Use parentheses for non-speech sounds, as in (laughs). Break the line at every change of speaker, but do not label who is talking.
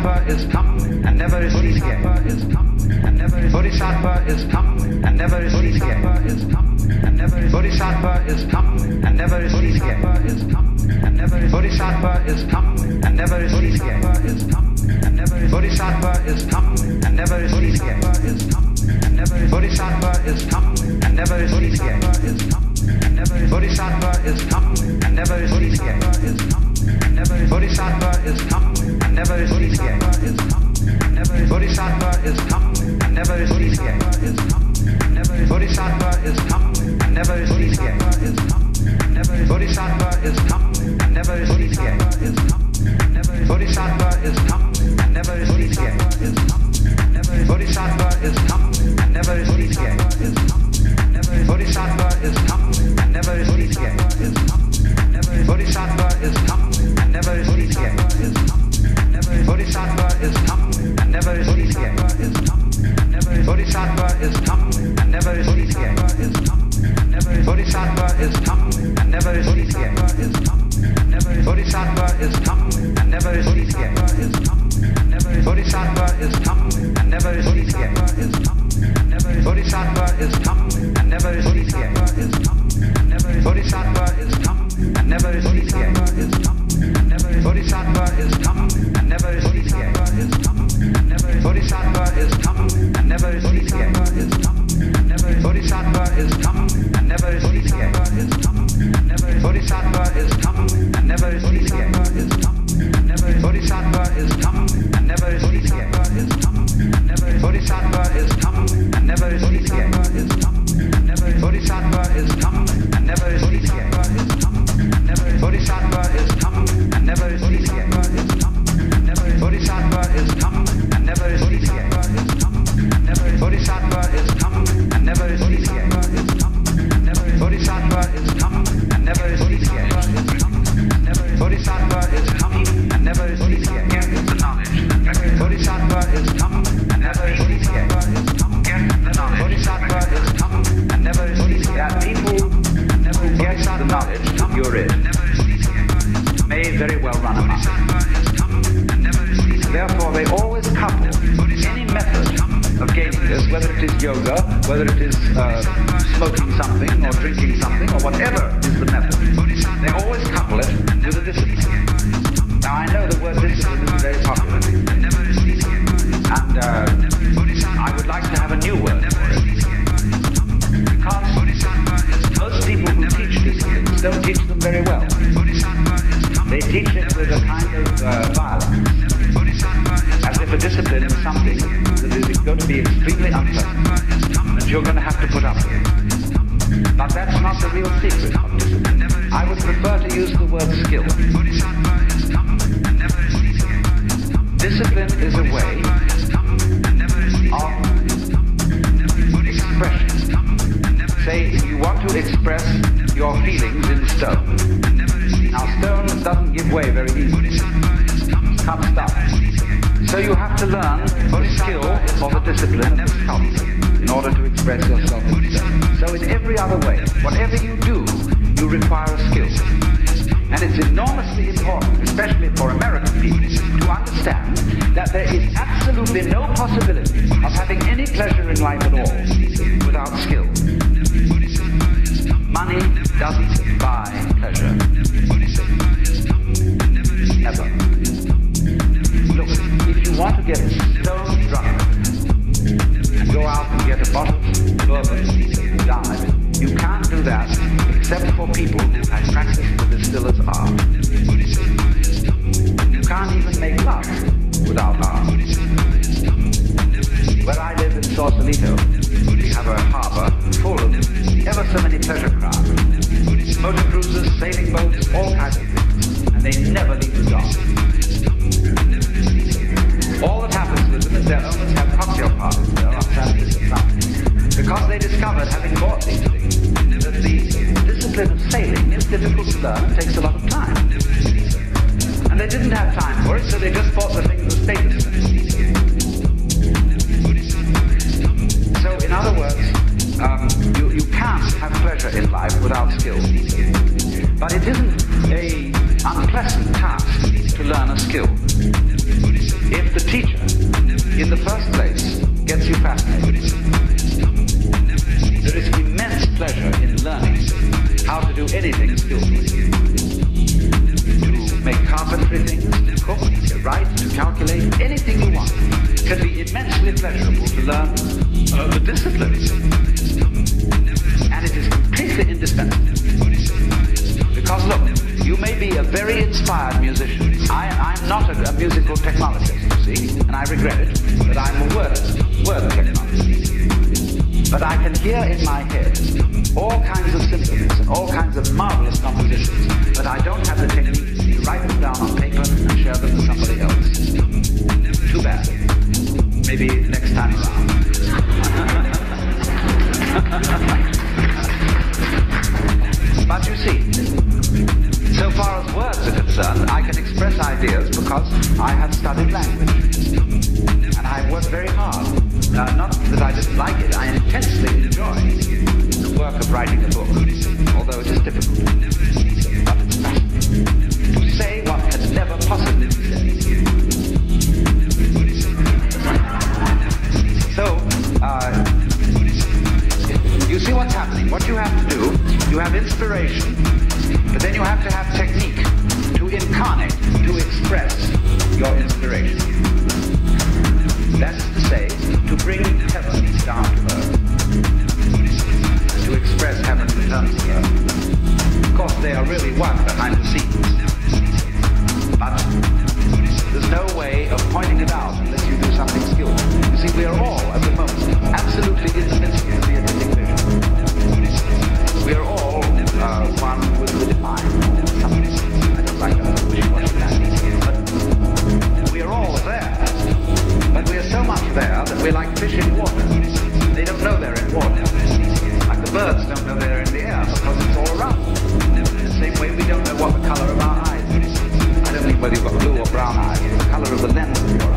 Bodhisattva is come and never is seen again. Bodhisattva is come and never is seen again. Bodhisattva is come and never is seen again. Bodhisattva is come and never is seen again. Bodhisattva is come and never is seen again. Bodhisattva is come and never is seen again. Bodhisattva is come is come and never is seen again. Bodhisattva is come and never is. Bodhisattva is come and never is. Bodhisattva is come and never is.
Whether it is uh, smoking something or drinking something or whatever is the method, they always couple it with a discipline. Now, I know the word discipline is very popular, and uh, I would like to have a new word to learn the skill or the discipline of in order to express yourself. So in every other way, whatever you do, you require a skill. And it's enormously important, especially for American people, you can't do that except for people who have practiced the distiller's art. You can't even make love without art. Where I live in Sausalito, people to learn takes a lot of time. And they didn't have time for it, so they just bought the thing to state. So, in other words, um, you, you can't have pleasure in life without skill. But it isn't a unpleasant task to learn a skill. If the teacher, in the first place, uh, the disciplines. And it is completely indispensable. Because look, you may be a very inspired musician. I, I'm not a, a musical technologist, you see, and I regret it, but I'm a word, word technologist. But I can hear in my head all kinds of symphonies and all kinds of marvelous compositions, but I don't have the technique to write them down on paper and share them with somebody else. Too bad. Maybe next time around. (laughs) but you see, so far as words are concerned, I can express ideas because I have studied language. And I've worked very hard. Uh, not that I didn't like it, I intensely enjoy the work of writing a book, although it is difficult. Color of our eyes. I don't mean whether you've got blue or brown eyes, it's the color of the lens of your